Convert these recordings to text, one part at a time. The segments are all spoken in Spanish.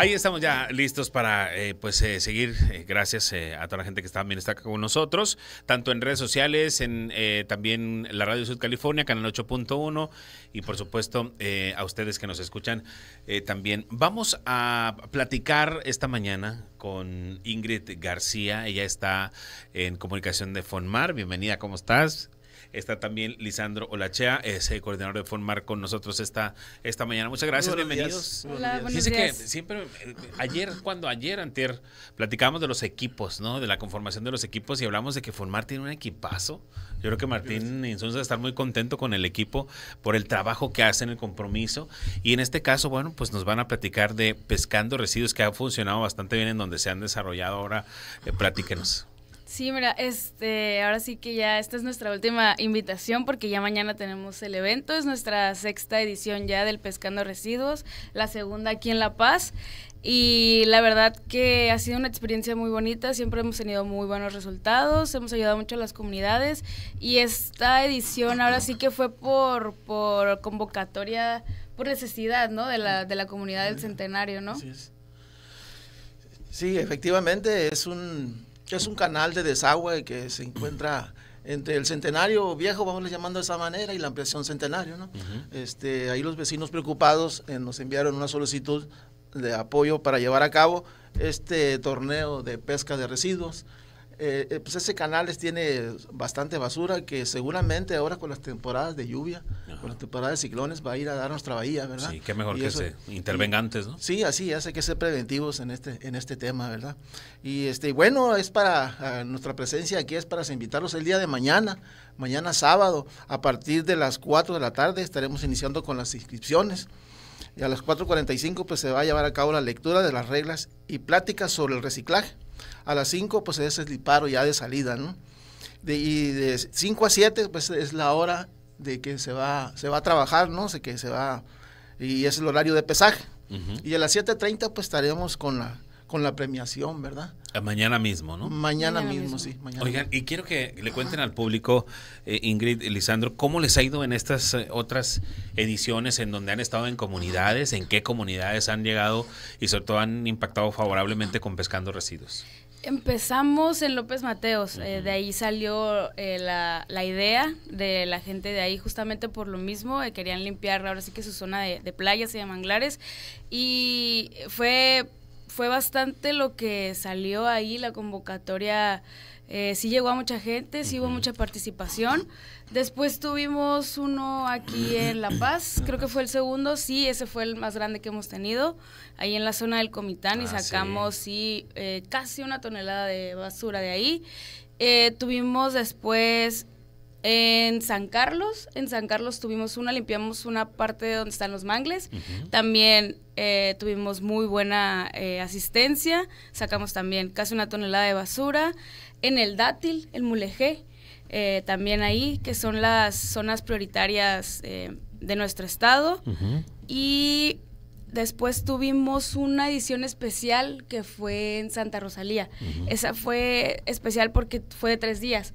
Ahí estamos ya listos para eh, pues eh, seguir. eh, gracias eh, a toda la gente que también está acá con nosotros, tanto en redes sociales, en eh, también la Radio Sud California, Canal 8.1 y por supuesto a ustedes que nos escuchan también. Vamos a platicar esta mañana con Ingrid García. Ella está en comunicación de Fonmar. Bienvenida, ¿cómo estás? Está también Lisandro Olachea, es el coordinador de Fonmar con nosotros esta, esta mañana. Muchas gracias, Buenos días. bienvenidos. Buenos Hola, días. buenos que días. siempre, eh, ayer, cuando ayer, antier, platicamos de los equipos, ¿no? De la conformación de los equipos y hablamos de que Fonmar tiene un equipazo. Yo creo que Martín Insunza va a estar muy contento con el equipo por el trabajo que hacen, el compromiso. Y en este caso, bueno, pues nos van a platicar de pescando residuos que ha funcionado bastante bien en donde se han desarrollado ahora. Eh, platíquenos. Sí, mira, este, ahora sí que ya esta es nuestra última invitación porque ya mañana tenemos el evento, es nuestra sexta edición ya del Pescando Residuos, la segunda aquí en La Paz y la verdad que ha sido una experiencia muy bonita, siempre hemos tenido muy buenos resultados, hemos ayudado mucho a las comunidades y esta edición ahora sí que fue por, por convocatoria, por necesidad, ¿no? De la, de la comunidad del centenario, ¿no? Así es. Sí, efectivamente es un, es un canal de desagüe que se encuentra entre el centenario viejo, vamos a llamando de esa manera, y la ampliación centenario. ¿no? este, ahí los vecinos preocupados eh, nos enviaron una solicitud de apoyo para llevar a cabo este torneo de pesca de residuos. Eh, eh, pues ese canal tiene bastante basura que seguramente ahora con las temporadas de lluvia, Ajá. con las temporadas de ciclones va a ir a dar nuestra bahía, ¿verdad? Sí, qué mejor Y que eso- se intervenga antes, ¿no? Sí, así hay que ser preventivos en este, en este tema, ¿verdad? Y este, bueno, es para, nuestra presencia aquí es para invitarlos el día de mañana, mañana sábado, a partir de las 4 de la tarde estaremos iniciando con las inscripciones. Y a las 4.45 pues se va a llevar a cabo la lectura de las reglas y pláticas sobre el reciclaje. A las 5 pues es el disparo ya de salida, ¿no? De, y de 5 a 7 pues es la hora de que se va, se va a trabajar, ¿no? Se, que se va, y es el horario de pesaje. Y a las 7.30 pues estaremos con la, con la premiación, ¿verdad? A Mañana mismo, ¿no? Mañana, Mañana mismo, mismo. sí. Mañana Oigan, mismo. y quiero que le cuenten al público, eh, Ingrid y Lisandro, cómo les ha ido en estas eh, otras ediciones en donde han estado en comunidades, en qué comunidades han llegado y sobre todo han impactado favorablemente con pescando residuos. Empezamos en López Mateos, eh, de ahí salió eh, la, la idea de la gente de ahí justamente por lo mismo, eh, querían limpiar ahora sí que su zona de, de playas y de manglares y fue, fue bastante lo que salió ahí, la convocatoria eh, sí llegó a mucha gente, sí hubo mucha participación. Después tuvimos uno aquí en La Paz, creo que fue el segundo, sí, ese fue el más grande que hemos tenido, ahí en la zona del Comitán y Ah, sí. sacamos sí, eh, casi una tonelada de basura de ahí. Eh, tuvimos después en San Carlos, en San Carlos tuvimos una, limpiamos una parte de donde están los mangles. También eh, tuvimos muy buena eh, asistencia, sacamos también casi una tonelada de basura. En el Dátil, el Mulegé, eh, también ahí, que son las zonas prioritarias eh, de nuestro estado. Y después tuvimos una edición especial que fue en Santa Rosalía. Esa fue especial porque fue de tres días.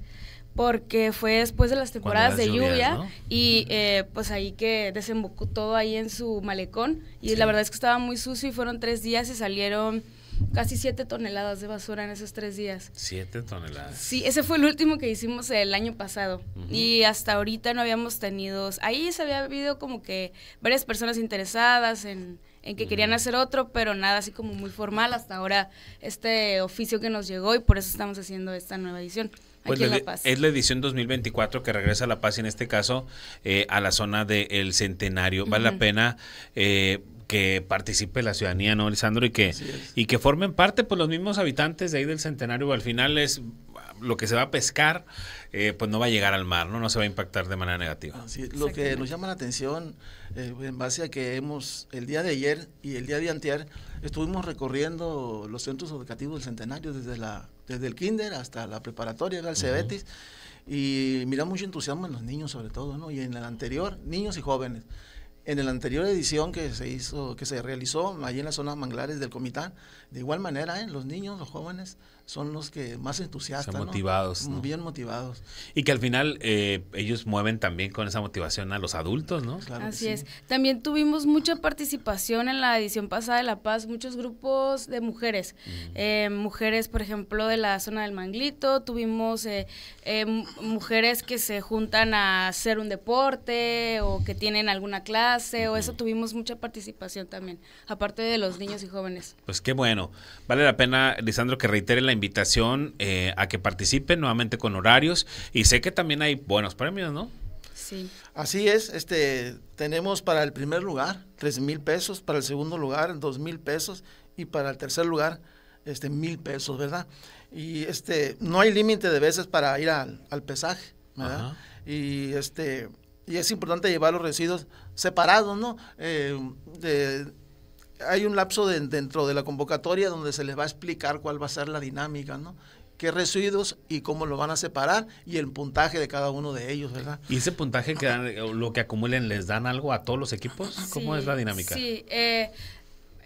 Porque fue después de las temporadas las de lluvias, lluvia ¿no? y eh, pues ahí que desembocó todo ahí en su malecón y Sí. la verdad es que estaba muy sucio y fueron tres días y salieron casi siete toneladas de basura en esos tres días. Siete toneladas. Sí, ese fue el último que hicimos el año pasado. Y hasta ahorita no habíamos tenido. Ahí se había habido como que varias personas interesadas en, en que querían hacer otro, pero nada así como muy formal. Hasta ahora este oficio que nos llegó y por eso estamos haciendo esta nueva edición Pues la- es la edición 2024 que regresa a La Paz y en este caso eh, a la zona del Centenario. Vale la pena eh, que participe la ciudadanía, ¿no, Lisandro? Y que, y que formen parte pues los mismos habitantes de ahí del Centenario. Al final es lo que se va a pescar, eh, pues no va a llegar al mar, ¿no? No se va a impactar de manera negativa. Así lo que nos llama la atención, eh, en base a que hemos, el día de ayer y el día de antier, estuvimos recorriendo los centros educativos del Centenario, desde, la, desde el kinder hasta la preparatoria, el Cebetis, y mira mucho entusiasmo en los niños sobre todo, ¿no? Y en el anterior, niños y jóvenes. En la anterior edición que se hizo, que se realizó allí en la zona manglares del Comitán, de igual manera, ¿eh? los niños, los jóvenes, son los que más entusiastas. Son motivados, ¿no? Bien motivados. Y que al final eh, ellos mueven también con esa motivación a los adultos, ¿no? Claro Así sí. es. También tuvimos mucha participación en la edición pasada de La Paz, muchos grupos de mujeres. Eh, mujeres, por ejemplo, de la zona del Manglito. Tuvimos eh, eh, mujeres que se juntan a hacer un deporte o que tienen alguna clase o eso. Tuvimos mucha participación también, aparte de los niños y jóvenes. Pues qué bueno. Vale la pena, Lisandro, que reitere la invitación eh, a que participen nuevamente con horarios. Y sé que también hay buenos premios, ¿no? Sí. Así es, este, tenemos para el primer lugar tres mil pesos, para el segundo lugar dos mil pesos y para el tercer lugar este mil pesos, ¿verdad? Y este, no hay límite de veces para ir al, al pesaje, ¿verdad? Ajá. Y este, y es importante llevar los residuos separados, ¿no? Eh, de- hay un lapso de- dentro de la convocatoria donde se les va a explicar cuál va a ser la dinámica, ¿no? qué residuos y cómo lo van a separar y el puntaje de cada uno de ellos, ¿verdad? ¿Y ese puntaje que dan, o lo que acumulen les dan algo a todos los equipos? ¿Cómo Sí, es la dinámica? Sí, eh,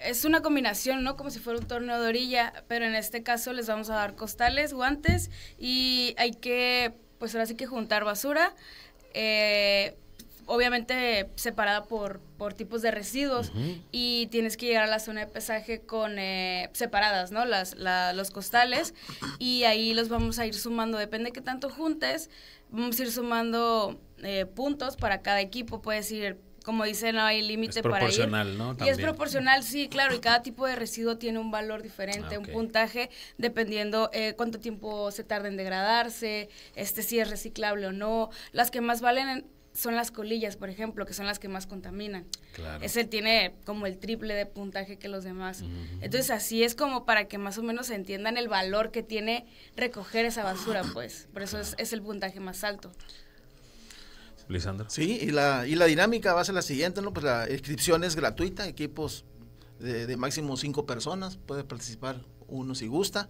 es una combinación, ¿no? Como si fuera un torneo de orilla, pero en este caso les vamos a dar costales, guantes y hay que, pues ahora sí que juntar basura. eh, obviamente separada por, por tipos de residuos y tienes que llegar a la zona de pesaje con eh, separadas, ¿no? Las, la- los costales y ahí los vamos a ir sumando, depende de qué tanto juntes, vamos a ir sumando eh, puntos para cada equipo, puedes ir, como dicen, no hay límite Es para ir. proporcional, ¿no? Y es proporcional, sí, claro, y cada tipo de residuo tiene un valor diferente, Ah, un puntaje, dependiendo eh, cuánto tiempo se tarda en degradarse, este si es reciclable o no. Las que más valen en- son las colillas, por ejemplo, que son las que más contaminan. Claro. Ese tiene como el triple de puntaje que los demás. Entonces así es como para que más o menos entiendan el valor que tiene recoger esa basura, pues. Por eso es, es el puntaje más alto. Lisandro. Sí, y la, y la dinámica va a ser la siguiente, ¿no? Pues la inscripción es gratuita, equipos de, de máximo cinco personas, puede participar uno si gusta.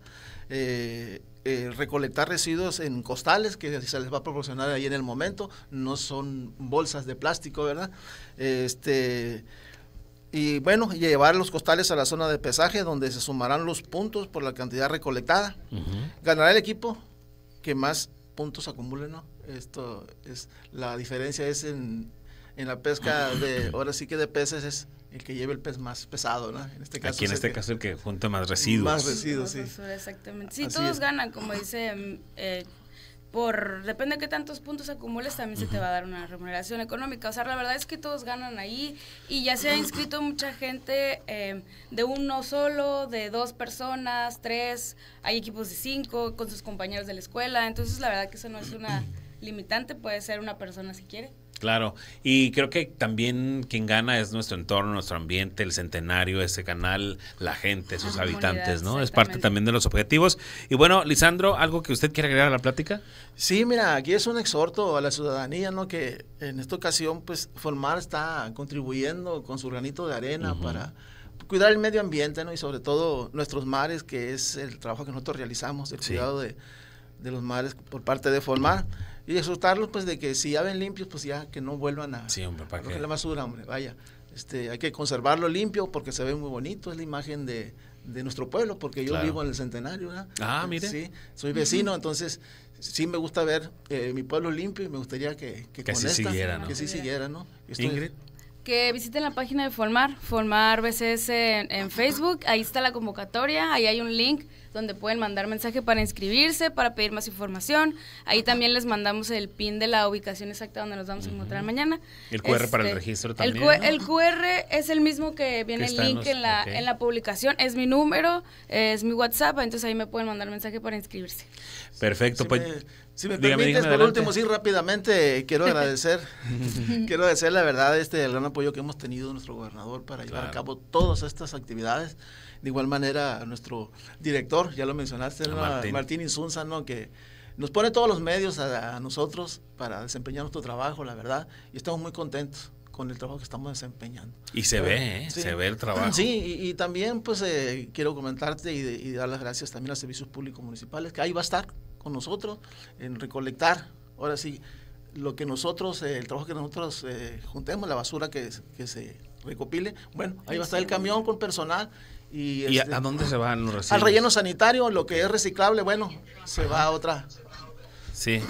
Eh, eh, recolectar residuos en costales que se les va a proporcionar ahí en el momento, no son bolsas de plástico, ¿verdad? Este y bueno, llevar los costales a la zona de pesaje donde se sumarán los puntos por la cantidad recolectada. Ganará el equipo que más puntos acumule, ¿no? Esto es, la diferencia es en, en la pesca de, ahora sí que de peces es el que lleve el pez más pesado, ¿no? En este caso Aquí en el este que- caso el que junte más residuos. Más residuos. sí. Basura, exactamente. Sí, Así todos es. ganan, como dice, mm, eh, por, depende de qué tantos puntos acumules, también se te va a dar una remuneración económica. O sea, la verdad es que todos ganan ahí y ya se ha inscrito mucha gente eh, de uno solo, de dos personas, tres, hay equipos de cinco con sus compañeros de la escuela, entonces la verdad que eso no es una limitante, puede ser una persona si quiere. Claro, y creo que también quien gana es nuestro entorno, nuestro ambiente, el centenario, ese canal, la gente, sus La habitantes, ¿no? Es parte también de los objetivos. Y bueno, Lisandro, ¿algo que usted quiera agregar a la plática? Sí, mira, aquí es un exhorto a la ciudadanía, ¿no? Que en esta ocasión, pues, Formar está contribuyendo con su granito de arena para cuidar el medio ambiente, ¿no? Y sobre todo nuestros mares, que es el trabajo que nosotros realizamos, el Sí. cuidado de, de los mares por parte de Formar. Y exhortarlos, pues, de que si ya ven limpios, pues ya que no vuelvan a, Sí, hombre, a ¿para recoger qué? la basura, hombre, vaya. Este, hay que conservarlo limpio porque se ve muy bonito, es la imagen de, de nuestro pueblo, porque yo Claro. vivo en el centenario, ¿verdad? Ah, mire. Sí, soy vecino, entonces sí me gusta ver eh, mi pueblo limpio y me gustaría que, que, Que con así esta, siguiera, ¿no? que sí siguiera, ¿no? Estoy- Ingrid. Que visiten la página de Formar, Formar BCS en, en Facebook, ahí está la convocatoria, ahí hay un link donde pueden mandar mensaje para inscribirse, para pedir más información. Ahí también les mandamos el pin de la ubicación exacta donde nos vamos a encontrar mañana. El QR para el Este, registro el también, Q- ¿no? El, QR es el mismo que viene Que el link los- en la, en la publicación, es mi número, es mi WhatsApp, entonces ahí me pueden mandar mensaje para inscribirse. Perfecto, pues. me, si me dígame, permites, dígame, por adelante. último, sí, rápidamente, quiero agradecer, quiero agradecer la verdad este el gran apoyo que hemos tenido de nuestro gobernador para llevar a Claro. cabo todas estas actividades. De igual manera, a nuestro director, ya lo mencionaste, ¿no? Martín. Martín. Insunza, ¿no? Que nos pone todos los medios a, a nosotros para desempeñar nuestro trabajo, la verdad, y estamos muy contentos con el trabajo que estamos desempeñando. Y se ve, ¿eh? Sí. Se ve el trabajo. Sí, y, y también pues eh, quiero comentarte y, de- y dar las gracias también a los servicios públicos municipales, que ahí va a estar con nosotros en recolectar, ahora sí, lo que nosotros, eh, el trabajo que nosotros eh, juntemos, la basura que, que se recopile, bueno, ahí va a estar el camión con personal Y, ¿Y a, este, a dónde se van los residuos? al relleno sanitario, lo que es reciclable, bueno, se va a otra, Sí.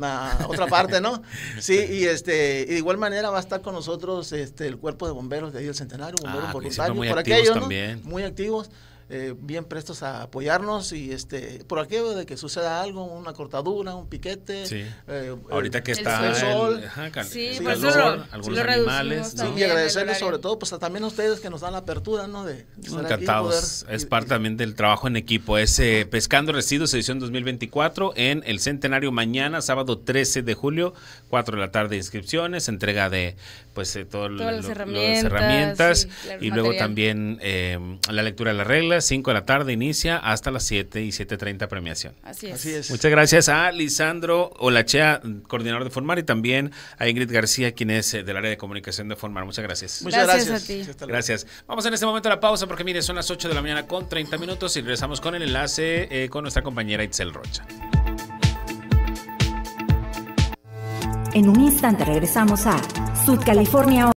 a otra parte, ¿no? Sí, y este, y de igual manera va a estar con nosotros este el cuerpo de bomberos de ahí del Centenario, bomberos Ah, voluntarios, por activos aquello, ¿no? también. Muy activos. Eh, bien prestos a apoyarnos y este por aquello de que suceda algo, una cortadura, un piquete. Sí. eh, Ahorita que El está sol. el, ajá, Sí, por eso calor, lo- algunos lo animales. Sí, ¿no? también. y agradecerles sobre todo pues a- también a ustedes que nos dan la apertura, ¿no? De, de estar aquí y Encantados. poder- es y- parte y- también del trabajo en equipo. Es eh, Pescando Residuos edición 2024 en el Centenario mañana, sábado 13 de julio, 4 de la tarde inscripciones, entrega de pues eh, todo Todas las lo- herramientas, herramientas, sí, claro, y luego material. también eh, la lectura de las reglas, 5 de la tarde inicia hasta las 7 y 7.30 premiación. Así es. Así es. Muchas gracias a Lisandro Olachea, coordinador de Formar, y también a Ingrid García, quien es eh, del área de comunicación de Formar. Muchas gracias. Muchas Gracias gracias. a ti. Gracias. Vamos en este momento a la pausa porque mire, son las 8 de la mañana con 30 minutos y regresamos con el enlace eh, con nuestra compañera Itzel Rocha. En un instante regresamos a Sud California